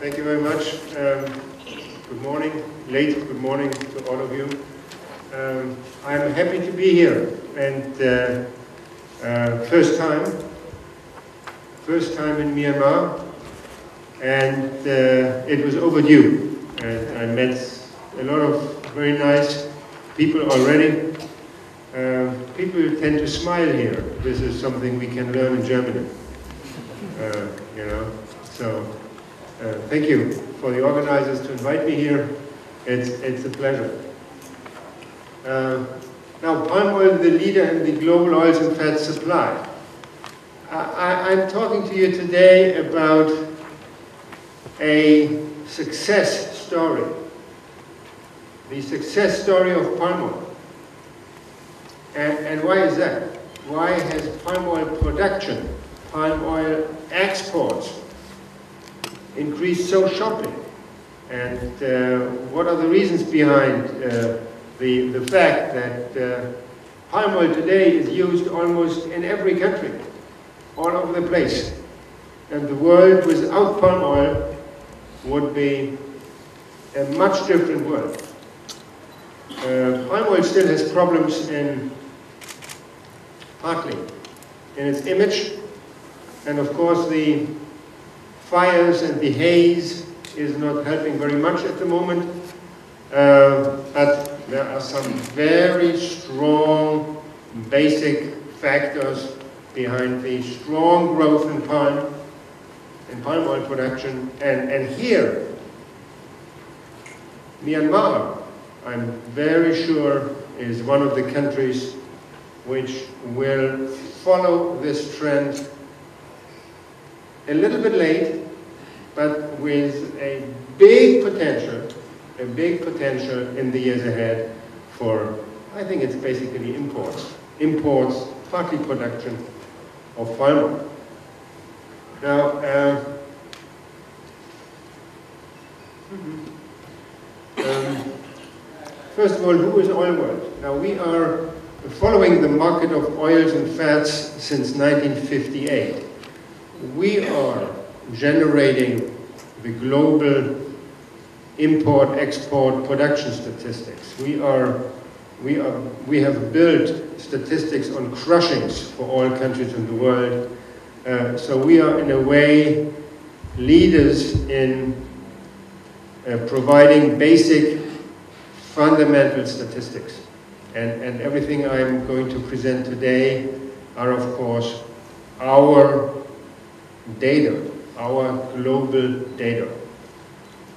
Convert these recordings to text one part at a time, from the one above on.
thank you very much. Um, good morning, late good morning to all of you. Um, I'm happy to be here and uh, uh, first time, first time in Myanmar and uh, it was overdue. And I met a lot of very nice people already. Uh, people tend to smile here. This is something we can learn in Germany. Uh, you know, so uh, thank you for the organizers to invite me here. It's, it's a pleasure. Uh, now, palm oil, the leader in the global oils and fats supply. I, am talking to you today about a success story. The success story of palm oil. And, and why is that? Why has palm oil production, palm oil exports increased so sharply? And uh, what are the reasons behind uh, the, the fact that uh, palm oil today is used almost in every country, all over the place. And the world without palm oil would be a much different world. Uh, palm oil still has problems in partly in its image, and of course the fires and the haze is not helping very much at the moment. Uh, but there are some very strong basic factors behind the strong growth in palm, in palm oil production. And, and here, Myanmar, I'm very sure, is one of the countries which will follow this trend a little bit late, but with a big potential, a big potential in the years ahead for, I think it's basically imports. Imports, partly production of palm. Now, uh, um, first of all, who is Oil World? Now, we are following the market of oils and fats since 1958. We are generating the global import, export, production statistics. We are, we are, we have built statistics on crushings for all countries in the world. Uh, so we are in a way leaders in uh, providing basic fundamental statistics. And, and everything I'm going to present today are of course our data, our global data.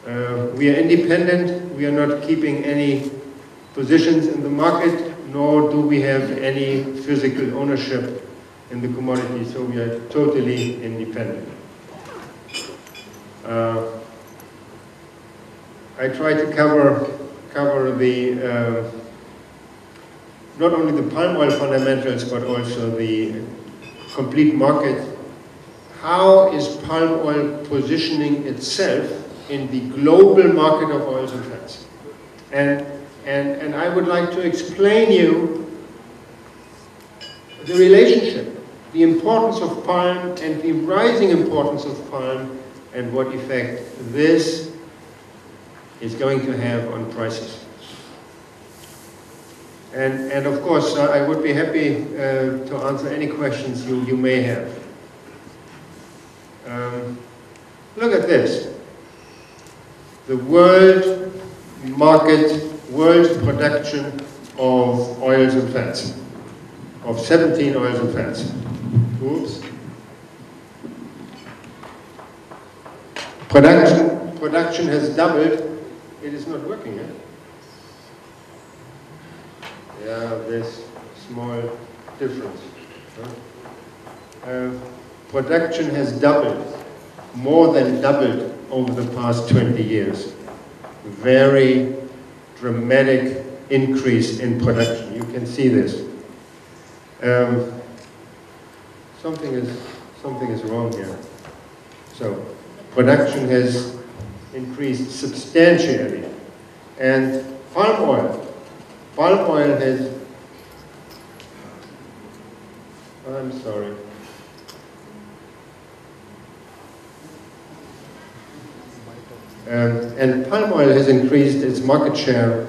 Uh, we are independent, we are not keeping any positions in the market, nor do we have any physical ownership in the commodity, so we are totally independent. Uh, I try to cover, cover the, uh, not only the palm oil fundamentals, but also the complete market. How is palm oil positioning itself in the global market of oils and fats. And, and, and I would like to explain you the relationship, the importance of palm and the rising importance of palm and what effect this is going to have on prices. And, and of course, uh, I would be happy uh, to answer any questions you, you may have. Um, look at this the world market, world production of oils and fats, of 17 oils and fats. Oops. Production, production has doubled. It is not working yet. Yeah, there's small difference. Uh, production has doubled, more than doubled over the past 20 years. Very dramatic increase in production. You can see this. Um, something is something is wrong here. So production has increased substantially, and palm oil, palm oil has. I'm sorry. Um, and palm oil has increased its market share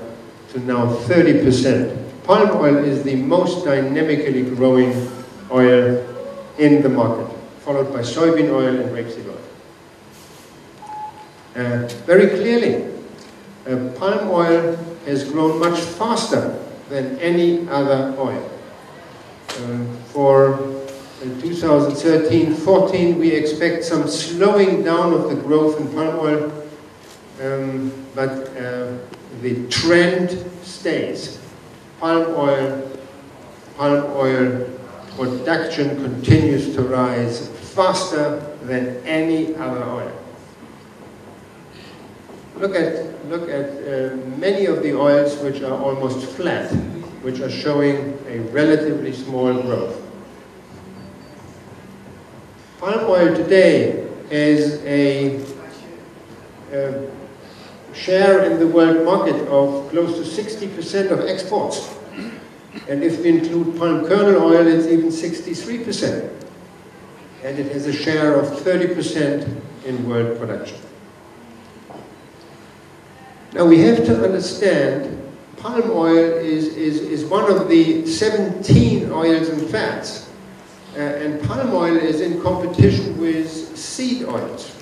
to now 30%. Palm oil is the most dynamically growing oil in the market, followed by soybean oil and rapeseed oil. Uh, very clearly, uh, palm oil has grown much faster than any other oil. Uh, for 2013-14, we expect some slowing down of the growth in palm oil, um, but uh, the trend stays. Palm oil, palm oil production continues to rise faster than any other oil. Look at, look at uh, many of the oils which are almost flat, which are showing a relatively small growth. Palm oil today is a, a share in the world market of close to 60% of exports. And if we include palm kernel oil, it's even 63%. And it has a share of 30% in world production. Now we have to understand palm oil is, is, is one of the 17 oils and fats. Uh, and palm oil is in competition with seed oils.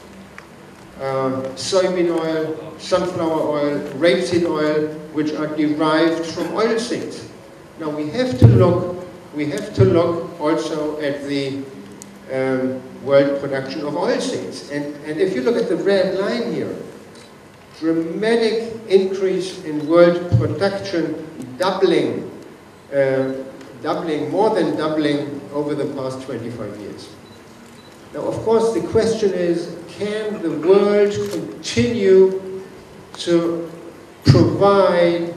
Uh, soybean oil, sunflower oil, rapeseed oil, which are derived from oil seeds. Now we have to look, we have to look also at the um, world production of oil seeds. And, and if you look at the red line here, dramatic increase in world production, doubling, uh, doubling, more than doubling over the past 25 years. Now, of course, the question is, can the world continue to provide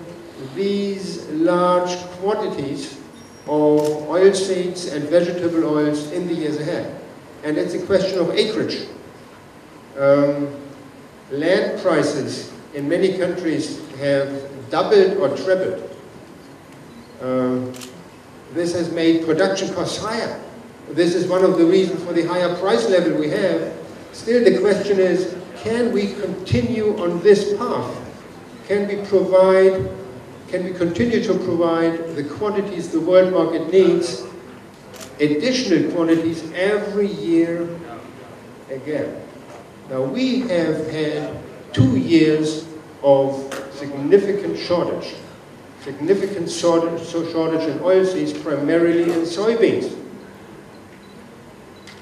these large quantities of oilseeds and vegetable oils in the years ahead? And it's a question of acreage. Um, land prices in many countries have doubled or tripled. Um, this has made production costs higher. This is one of the reasons for the higher price level we have. Still, the question is, can we continue on this path? Can we provide, can we continue to provide the quantities the world market needs, additional quantities every year again? Now we have had two years of significant shortage, significant shortage, shortage in oilseeds, primarily in soybeans.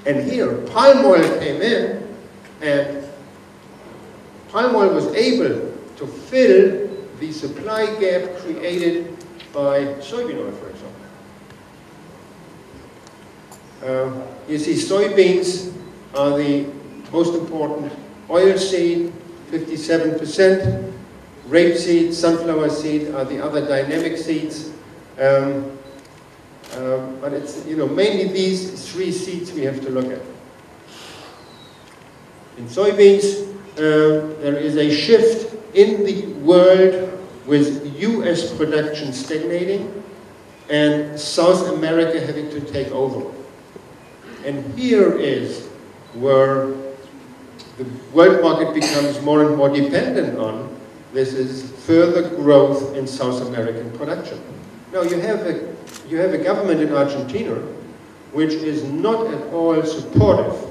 And here, palm oil came in, and palm oil was able to fill the supply gap created by soybean oil, for example. Uh, you see, soybeans are the most important, oil seed, 57%, rapeseed, sunflower seed are the other dynamic seeds. Um, um, but it's, you know, mainly these three seeds we have to look at. In soybeans, uh, there is a shift in the world with US production stagnating and South America having to take over. And here is where the world market becomes more and more dependent on, this is further growth in South American production. Now you have a, you have a government in Argentina which is not at all supportive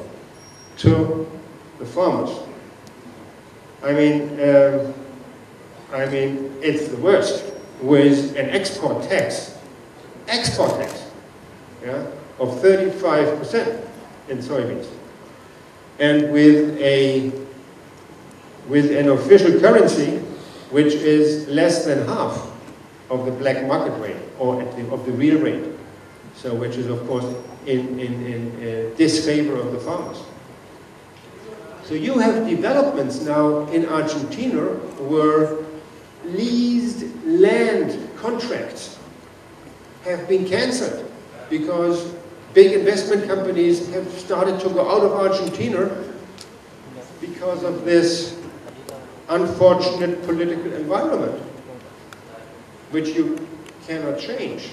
to the farmers. I mean, um, I mean, it's the worst with an export tax, export tax, yeah, of 35% in soybeans and with a with an official currency which is less than half of the black market rate or the, of the real rate. So which is of course in, in, in uh, disfavor of the farmers. So you have developments now in Argentina where leased land contracts have been cancelled because big investment companies have started to go out of Argentina because of this unfortunate political environment, which you cannot change.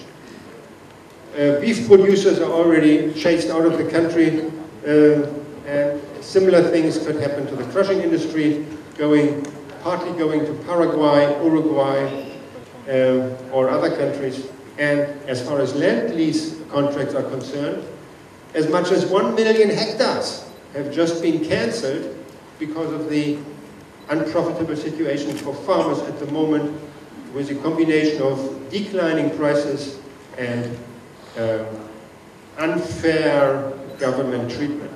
Uh, beef producers are already chased out of the country, uh, and similar things could happen to the crushing industry. going, partly going to Paraguay, Uruguay, um, or other countries. And as far as land lease contracts are concerned, as much as one million hectares have just been cancelled because of the unprofitable situation for farmers at the moment with a combination of declining prices and um, unfair government treatment.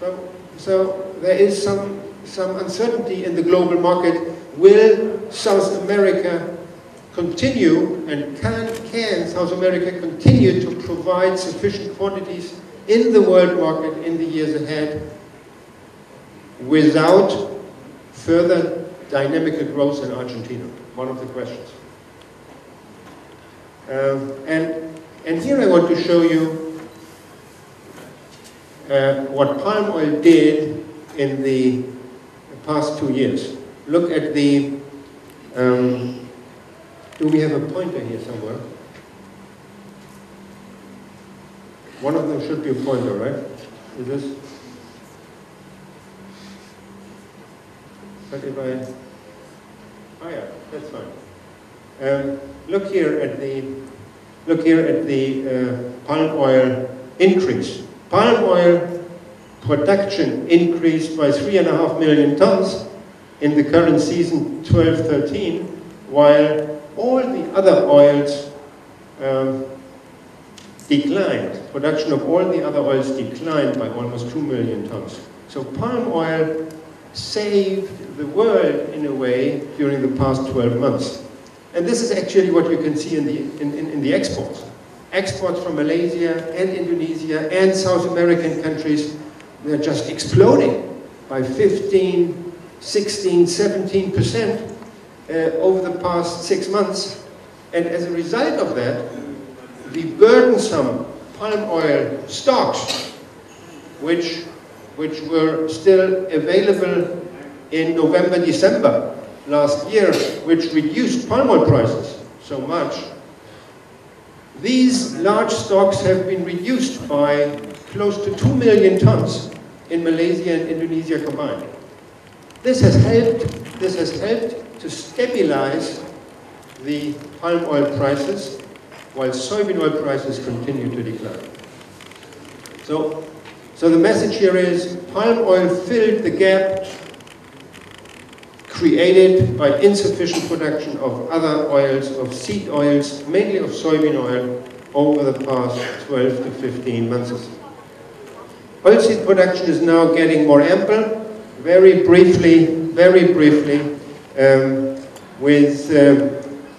So, so there is some, some uncertainty in the global market. Will South America continue and can, can South America continue to provide sufficient quantities in the world market in the years ahead without further dynamic growth in Argentina? One of the questions. Um, and, and here I want to show you uh, what palm oil did in the past two years. Look at the, um, do we have a pointer here somewhere? One of them should be a pointer, right? Is this? But if I, oh yeah, that's fine. Um, look here at the, look here at the uh, palm oil increase. Palm oil production increased by three and a half million tons in the current season 12-13, while all the other oils um, declined. Production of all the other oils declined by almost 2 million tons. So palm oil saved the world in a way during the past 12 months. And this is actually what you can see in the, in, in, in the exports. Exports from Malaysia and Indonesia and South American countries, they're just exploding by 15, 16, 17 percent uh, over the past six months. And as a result of that, the burdensome palm oil stocks, which, which were still available in November, December last year, which reduced palm oil prices so much, these large stocks have been reduced by close to 2 million tons in Malaysia and Indonesia combined. This has helped, this has helped to stabilize the palm oil prices while soybean oil prices continue to decline. So, so the message here is palm oil filled the gap created by insufficient production of other oils, of seed oils, mainly of soybean oil, over the past 12 to 15 months. Oilseed production is now getting more ample. Very briefly, very briefly, um, with um,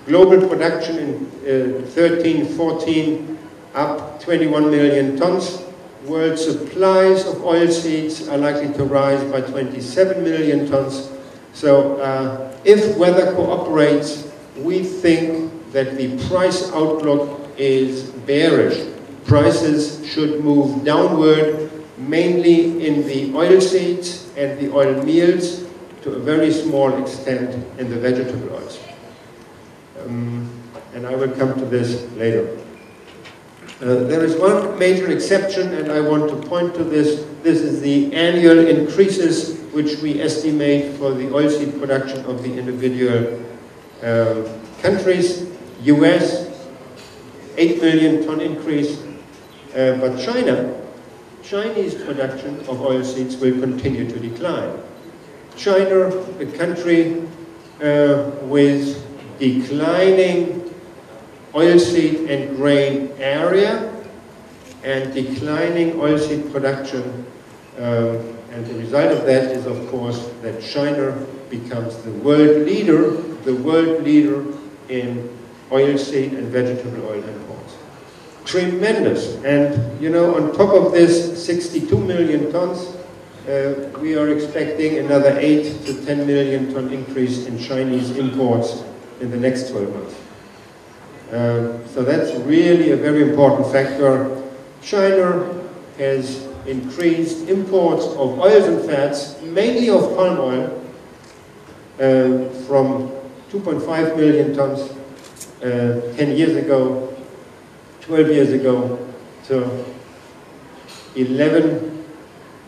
global production in uh, 13, 14 up 21 million tons. World supplies of oilseeds are likely to rise by 27 million tons so uh, if weather cooperates, we think that the price outlook is bearish. Prices should move downward, mainly in the oilseeds and the oil meals, to a very small extent in the vegetable oils. Um, and I will come to this later. Uh, there is one major exception, and I want to point to this. This is the annual increases which we estimate for the oilseed production of the individual uh, countries. US, 8 million ton increase, uh, but China, Chinese production of oilseeds will continue to decline. China, a country uh, with declining oilseed and grain area and declining oilseed production. Um, and the result of that is, of course, that China becomes the world leader, the world leader in oilseed and vegetable oil imports. Tremendous. And, you know, on top of this 62 million tons, uh, we are expecting another 8 to 10 million ton increase in Chinese imports in the next 12 months. Um, so that's really a very important factor. China has increased imports of oils and fats, mainly of palm oil, uh, from 2.5 million tons uh, 10 years ago, 12 years ago, to 11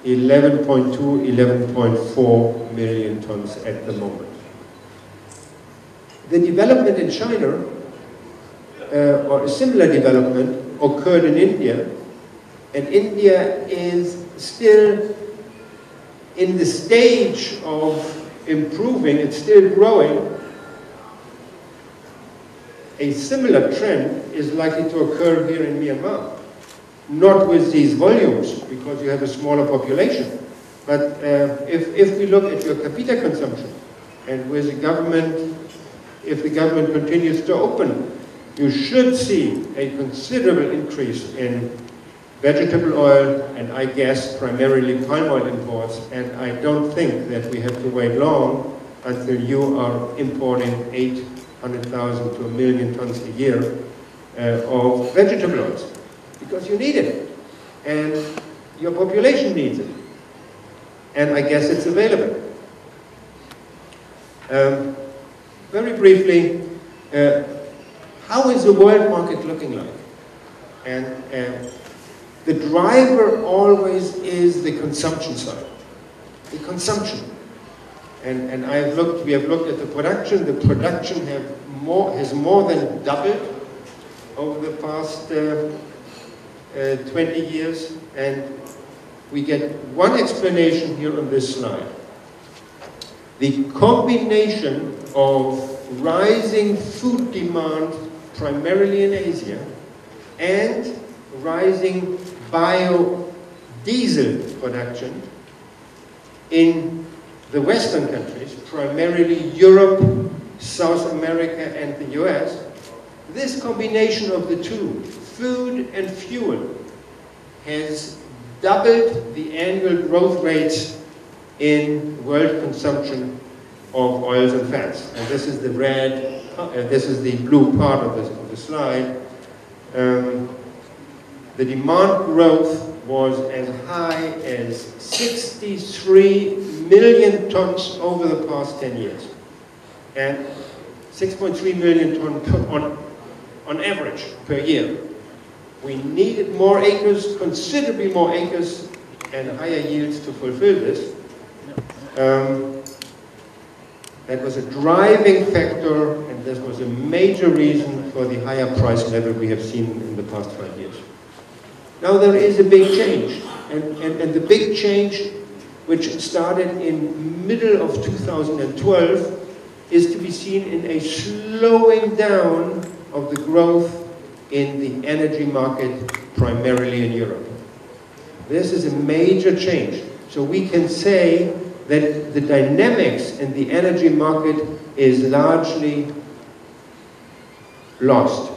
11.2, 11.4 million tons at the moment. The development in China, uh, or a similar development, occurred in India, and India is still in the stage of improving, it's still growing. A similar trend is likely to occur here in Myanmar. Not with these volumes, because you have a smaller population, but uh, if, if we look at your capita consumption, and with the government, if the government continues to open, you should see a considerable increase in vegetable oil and I guess primarily palm oil imports and I don't think that we have to wait long until you are importing 800,000 to a million tons a year uh, of vegetable oils because you need it and your population needs it and I guess it's available. Um, very briefly, uh, how is the world market looking like? And uh, the driver always is the consumption side, the consumption. And, and I've looked, we have looked at the production. The production have more, has more than doubled over the past uh, uh, 20 years. And we get one explanation here on this slide. The combination of rising food demand, primarily in Asia, and rising biodiesel production in the Western countries, primarily Europe, South America, and the US, this combination of the two, food and fuel, has doubled the annual growth rates in world consumption of oils and fats. And this is the red, uh, this is the blue part of, this, of the slide. Um, the demand growth was as high as 63 million tons over the past 10 years. And 6.3 million tons on, on average per year. We needed more acres, considerably more acres, and higher yields to fulfill this. Um, that was a driving factor, and this was a major reason for the higher price level we have seen in the past five years. Now there is a big change, and, and, and the big change which started in middle of 2012 is to be seen in a slowing down of the growth in the energy market, primarily in Europe. This is a major change. So we can say that the dynamics in the energy market is largely lost.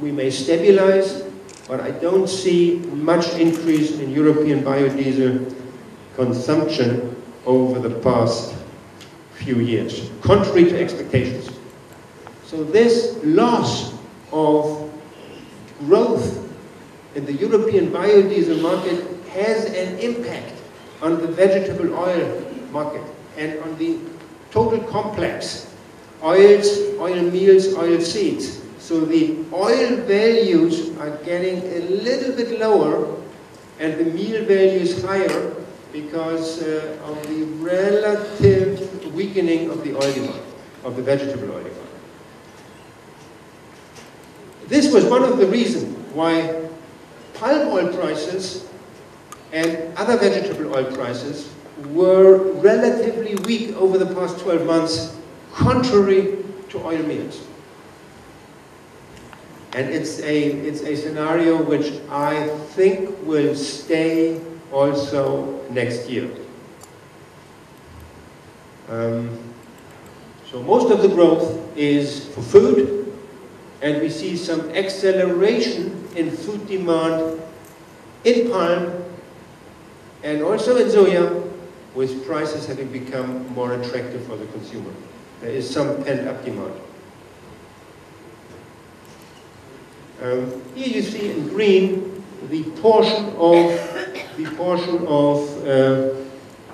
We may stabilize, but I don't see much increase in European biodiesel consumption over the past few years, contrary to expectations. So this loss of growth in the European biodiesel market has an impact on the vegetable oil market and on the total complex, oils, oil meals, oil seeds. So the oil values are getting a little bit lower and the meal value is higher because uh, of the relative weakening of the oil demand, of the vegetable oil demand. This was one of the reasons why palm oil prices and other vegetable oil prices were relatively weak over the past 12 months, contrary to oil meals. And it's a, it's a scenario which I think will stay also next year. Um, so most of the growth is for food, and we see some acceleration in food demand in palm and also in soya, with prices having become more attractive for the consumer. There is some pent-up demand. Um, here you see in green the portion of the portion of uh,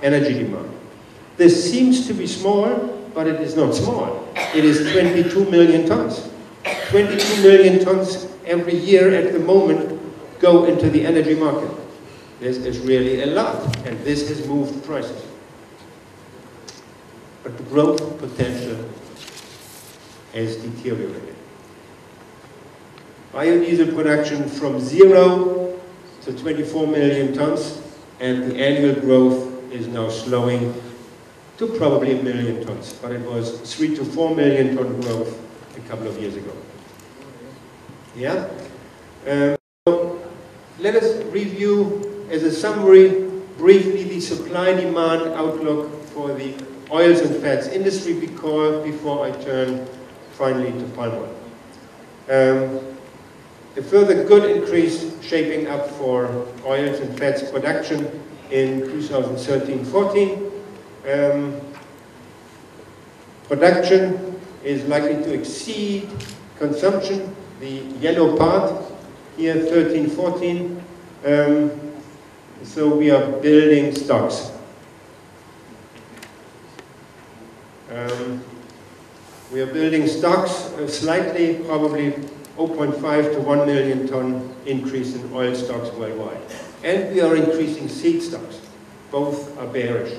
energy demand. This seems to be small, but it is not small. It is 22 million tons. 22 million tons every year at the moment go into the energy market. This is really a lot, and this has moved prices. But the growth potential has deteriorated. Biodiesel production from zero to 24 million tons, and the annual growth is now slowing to probably a million tons, but it was three to four million ton growth a couple of years ago. Yeah? Um, so let us review as a summary briefly the supply-demand outlook for the oils and fats industry before, before I turn finally to palm oil. Um, a further good increase shaping up for oils and fats production in 2013-14. Um, production is likely to exceed consumption, the yellow part here 13-14. Um, so we are building stocks. Um, we are building stocks uh, slightly, probably 0.5 to 1 million ton increase in oil stocks worldwide. And we are increasing seed stocks. Both are bearish.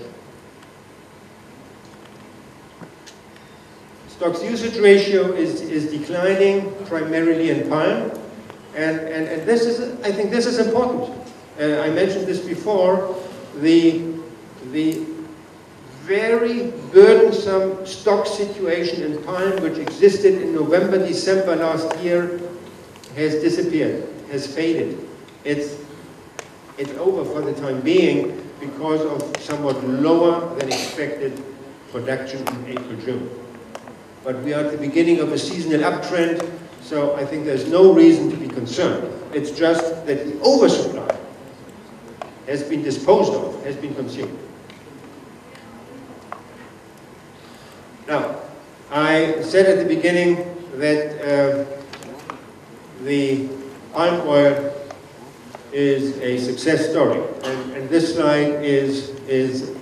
Stocks usage ratio is, is declining primarily in palm. And, and, and this is, I think this is important. Uh, I mentioned this before. The, the very burdensome stock situation in palm, which existed in November, December last year, has disappeared, has faded. It's, it's over for the time being because of somewhat lower than expected production in April, June. But we are at the beginning of a seasonal uptrend, so I think there's no reason to be concerned. It's just that the oversupply has been disposed of, has been consumed. Now, I said at the beginning that uh, the palm oil is a success story, and, and this slide is is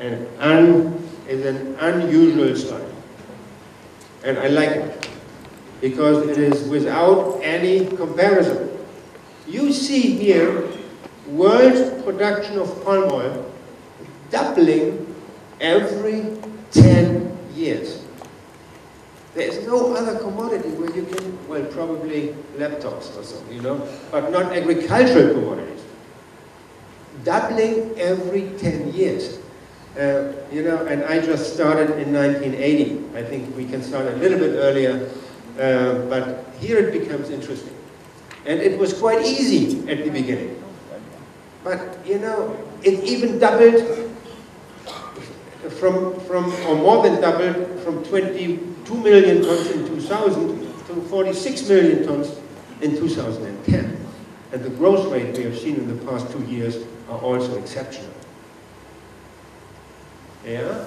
an un, is an unusual slide, and I like it because it is without any comparison. You see here world production of palm oil doubling every 10 years. There's no other commodity where you can, well, probably laptops or something, you know, but not agricultural commodities. Doubling every 10 years. Uh, you know, and I just started in 1980. I think we can start a little bit earlier, uh, but here it becomes interesting. And it was quite easy at the beginning. But, you know, it even doubled from, from, or more than doubled from 22 million tons in 2000 to 46 million tons in 2010. And the growth rate we have seen in the past two years are also exceptional. Yeah?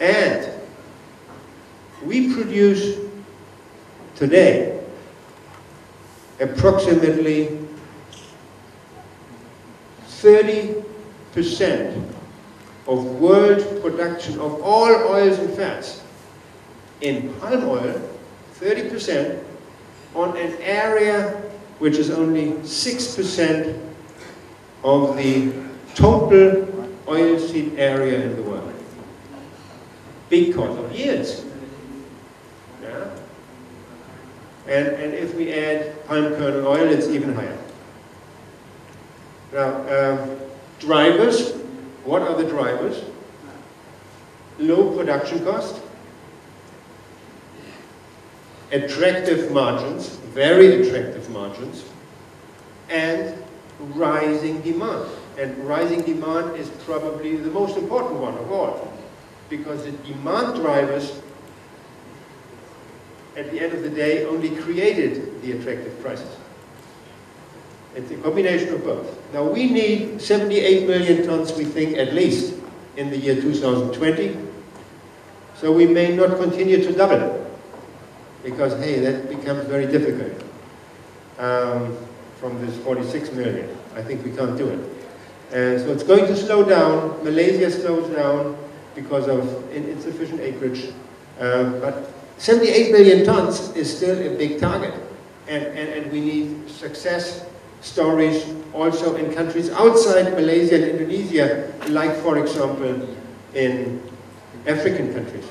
And we produce today approximately 30 percent of world production of all oils and fats in palm oil, 30% on an area which is only 6% of the total oilseed area in the world. Because of yields. Yeah? And, and if we add palm kernel oil, it's even higher. Now, um, drivers what are the drivers? Low production cost, attractive margins, very attractive margins, and rising demand. And rising demand is probably the most important one of all, because the demand drivers at the end of the day only created the attractive prices. It's a combination of both. Now we need 78 million tons, we think, at least, in the year 2020. So we may not continue to double it because, hey, that becomes very difficult um, from this 46 million. I think we can't do it. And so it's going to slow down. Malaysia slows down because of insufficient acreage. Um, but 78 million tons is still a big target. And, and, and we need success stories also in countries outside Malaysia and Indonesia, like for example in African countries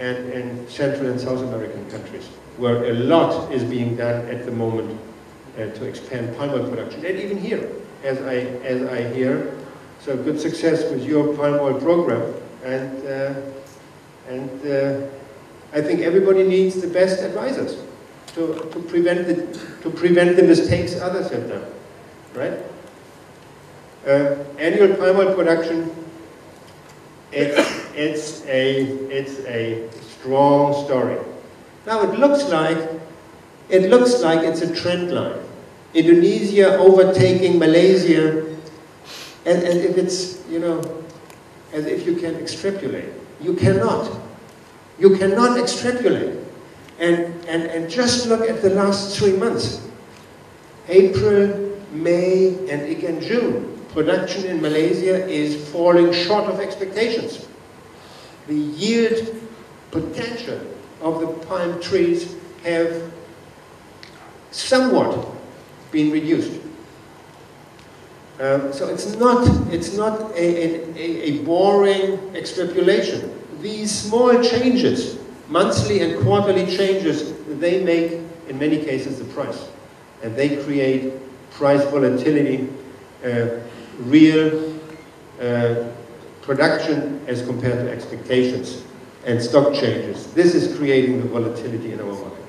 and in Central and South American countries, where a lot is being done at the moment uh, to expand palm oil production. And even here, as I, as I hear, so good success with your palm oil program. And, uh, and uh, I think everybody needs the best advisors to, to, prevent the, to prevent the mistakes others have done, right? Uh, annual palm oil production, it's, it's, a, it's a strong story. Now it looks like, it looks like it's a trend line. Indonesia overtaking Malaysia, and, and if it's, you know, as if you can extrapolate. You cannot. You cannot extrapolate. And, and, and just look at the last three months. April, May, and again June. Production in Malaysia is falling short of expectations. The yield potential of the palm trees have somewhat been reduced. Um, so it's not, it's not a, a, a boring extrapolation. These small changes, monthly and quarterly changes, they make, in many cases, the price. And they create price volatility, uh, real uh, production as compared to expectations, and stock changes. This is creating the volatility in our market.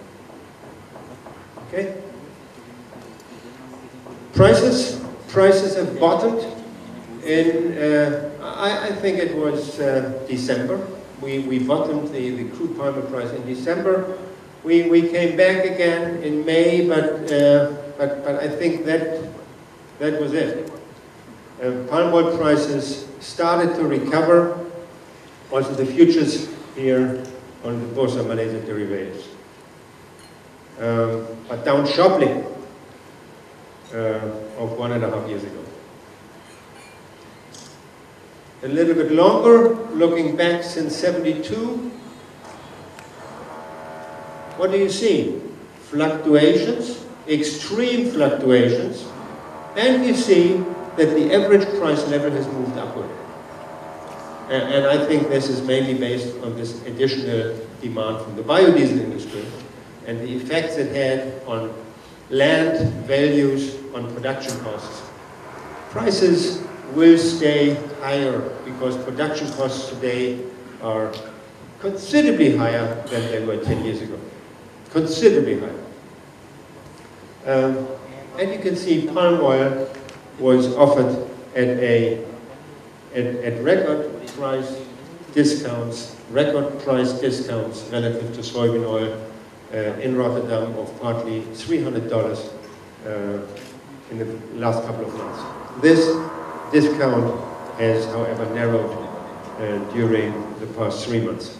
Okay? Prices, prices have bottomed in, uh, I, I, think it was uh, December. We, we bottomed the, the crude palm oil price in December. We, we came back again in May, but, uh, but, but I think that, that was it. Uh, palm oil prices started to recover. Also the futures here on the Bursa Malaysia derivatives. Um, but down sharply uh, of one and a half years ago. A little bit longer, looking back since 72, what do you see? Fluctuations, extreme fluctuations, and you see that the average price level has moved upward. And, and, I think this is mainly based on this additional demand from the biodiesel industry and the effects it had on land values on production costs. Prices will stay higher because production costs today are considerably higher than they were 10 years ago. Considerably higher. Um, and you can see palm oil was offered at a at, at record price discounts, record price discounts relative to soybean oil uh, in Rotterdam of partly $300 uh, in the last couple of months. This discount has, however, narrowed uh, during the past three months.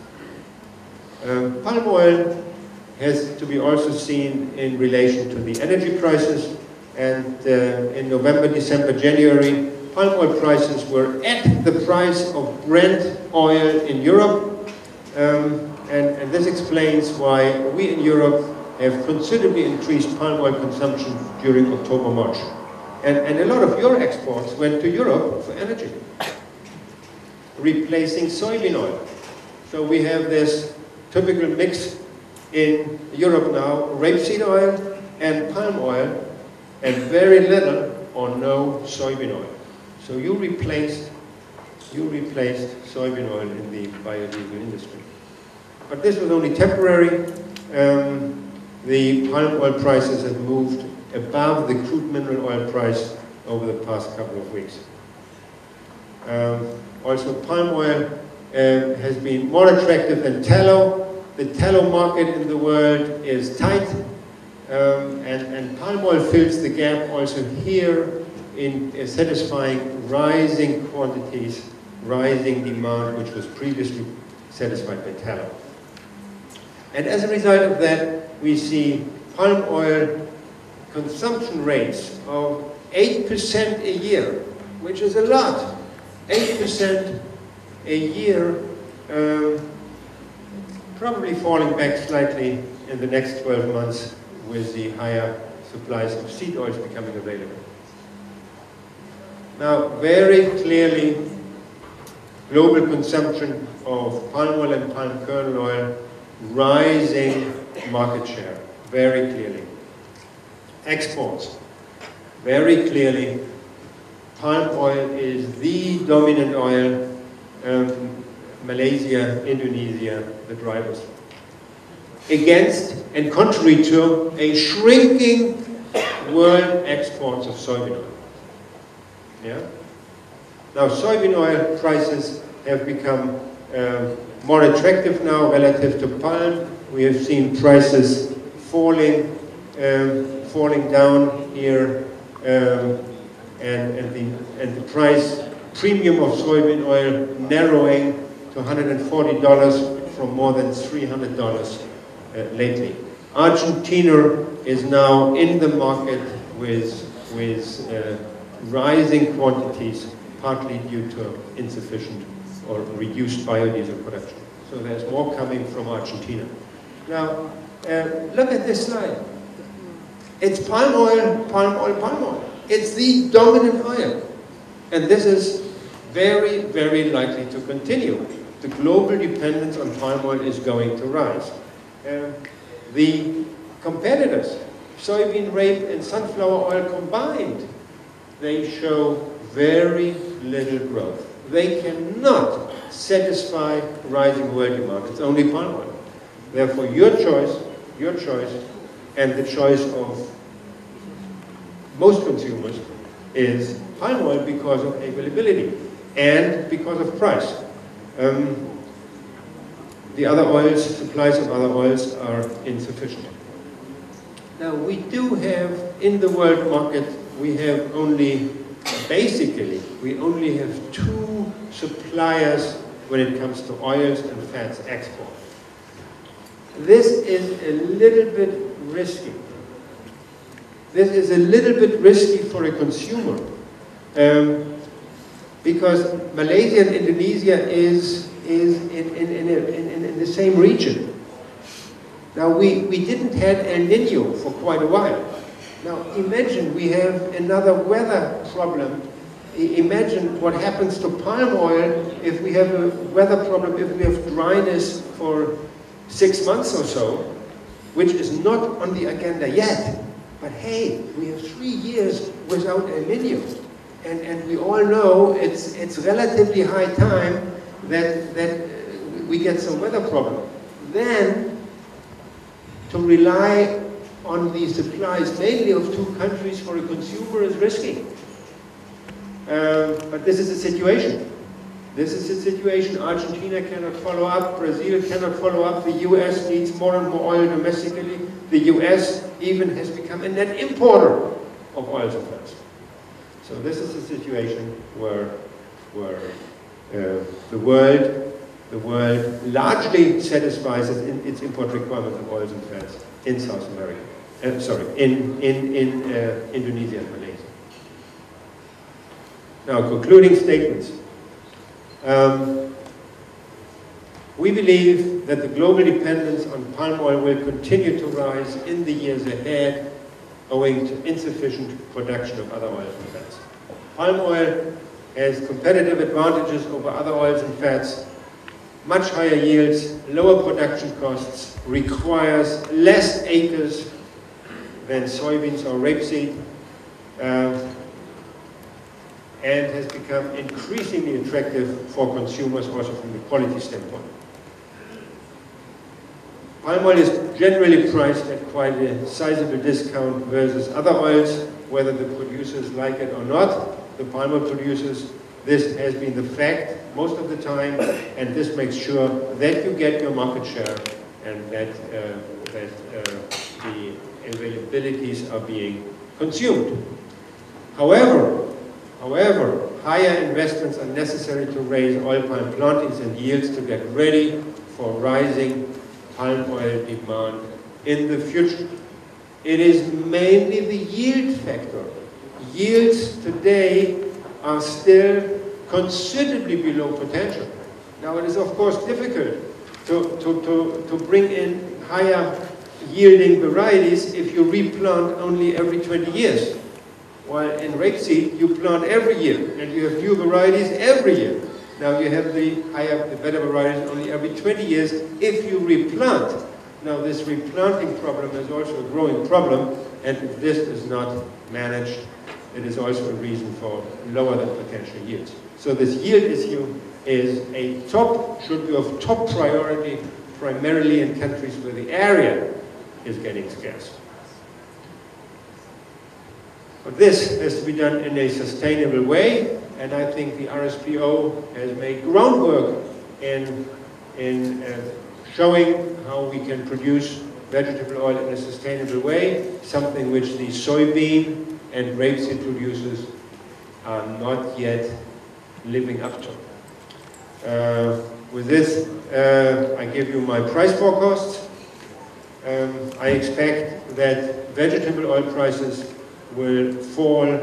Um, palm oil has to be also seen in relation to the energy crisis, and uh, in November, December, January, palm oil prices were at the price of Brent oil in Europe um, and, and this explains why we in Europe have considerably increased palm oil consumption during October, March. And, and a lot of your exports went to Europe for energy, replacing soybean oil. So we have this typical mix in Europe now, rapeseed oil and palm oil, and very little or no soybean oil. So you replaced, you replaced soybean oil in the biodiesel industry. But this was only temporary. Um, the palm oil prices have moved above the crude mineral oil price over the past couple of weeks. Um, also, palm oil uh, has been more attractive than tallow. The tallow market in the world is tight, um, and, and, palm oil fills the gap also here in uh, satisfying rising quantities, rising demand, which was previously satisfied by tallow. And as a result of that, we see palm oil consumption rates of 8% a year, which is a lot. 8% a year, um, probably falling back slightly in the next 12 months with the higher supplies of seed oils becoming available. Now, very clearly, global consumption of palm oil and palm kernel oil rising market share, very clearly. Exports, very clearly, palm oil is the dominant oil. Um, Malaysia, Indonesia, the drivers. Against and contrary to a shrinking world exports of soybean oil. Yeah? Now, soybean oil prices have become uh, more attractive now relative to palm. We have seen prices falling, um, falling down here, um, and, and, the, and the price premium of soybean oil narrowing to $140 from more than $300 uh, lately. Argentina is now in the market with, with uh, rising quantities, partly due to insufficient or reduced biodiesel production. So there's more coming from Argentina. Now, uh, look at this slide. It's palm oil, palm oil, palm oil. It's the dominant oil. And this is very, very likely to continue. The global dependence on palm oil is going to rise. Uh, the competitors, soybean rape and sunflower oil combined, they show very little growth. They cannot satisfy rising world demand. It's only palm oil. Therefore, your choice, your choice, and the choice of most consumers is palm oil because of availability and because of price. Um, the other oils, supplies of other oils are insufficient. Now we do have, in the world market, we have only, basically, we only have two suppliers when it comes to oils and fats export. This is a little bit risky. This is a little bit risky for a consumer. Um, because Malaysia and Indonesia is, is in, in, in, in, in the same region. Now, we, we didn't have El Nino for quite a while. Now, imagine we have another weather problem. Imagine what happens to palm oil if we have a weather problem, if we have dryness for six months or so, which is not on the agenda yet. But hey, we have three years without El Nino. And, and we all know it's, it's relatively high time that, that we get some weather problem. Then, to rely on the supplies mainly of two countries for a consumer is risky. Um, but this is the situation. This is a situation Argentina cannot follow up, Brazil cannot follow up, the US needs more and more oil domestically. The US even has become a net importer of and fats. So this is a situation where, where uh, the world, the world largely satisfies its import requirements of oils and fats in South America. Uh, sorry, in, in, in uh, Indonesia and Malaysia. Now, concluding statements. Um, we believe that the global dependence on palm oil will continue to rise in the years ahead owing to insufficient production of other oils and fats. Palm oil has competitive advantages over other oils and fats, much higher yields, lower production costs, requires less acres than soybeans or rapeseed, uh, and has become increasingly attractive for consumers also from the quality standpoint. Palm oil is generally priced at quite a sizable discount versus other oils, whether the producers like it or not. The palm oil producers, this has been the fact most of the time, and this makes sure that you get your market share and that, uh, that uh, the availabilities are being consumed. However, however, higher investments are necessary to raise oil palm plantings and yields to get ready for rising palm oil demand in the future. It is mainly the yield factor. Yields today are still considerably below potential. Now it is of course difficult to, to, to, to bring in higher yielding varieties if you replant only every 20 years. While in rapeseed, you plant every year, and you have new varieties every year. Now you have the higher, the better varieties only every 20 years if you replant. Now this replanting problem is also a growing problem, and if this is not managed, it is also a reason for lower than potential yields. So this yield issue is a top, should be of top priority, primarily in countries where the area is getting scarce. But this has to be done in a sustainable way, and I think the RSPO has made groundwork in, in uh, showing how we can produce vegetable oil in a sustainable way, something which the soybean and rapeseed producers are not yet living up to. Uh, with this, uh, I give you my price forecast. Um, I expect that vegetable oil prices will fall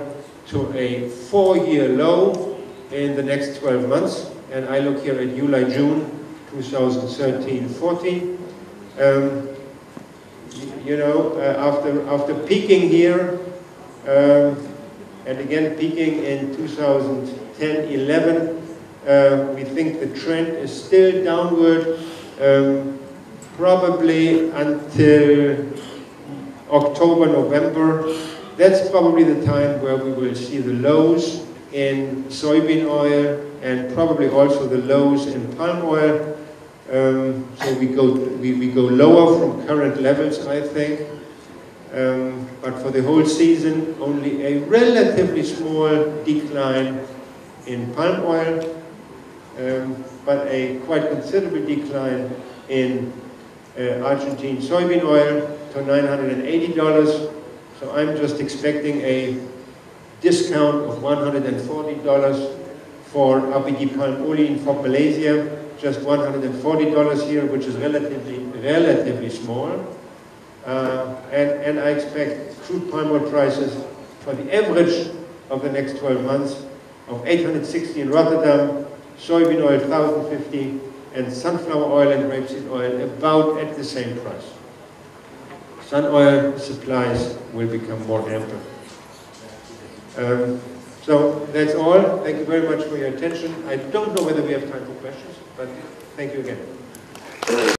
to a four-year low in the next 12 months. And I look here at July, June 2013-14. Um, you know, uh, after, after peaking here, um, and again peaking in 2010-11, uh, we think the trend is still downward, um, probably until October, November. That's probably the time where we will see the lows in soybean oil and probably also the lows in palm oil. Um, so we go, we, we go lower from current levels, I think. Um, but for the whole season, only a relatively small decline in palm oil, um, but a quite considerable decline in uh, Argentine soybean oil to $980. So I'm just expecting a discount of $140 for RBD palm for Malaysia, just $140 here, which is relatively, relatively small. Uh, and, and I expect crude palm oil prices for the average of the next 12 months of 860 in Rotterdam, soybean oil 1050, and sunflower oil and rapeseed oil about at the same price. Sun oil supplies will become more ample. Um, so that's all. Thank you very much for your attention. I don't know whether we have time for questions, but thank you again.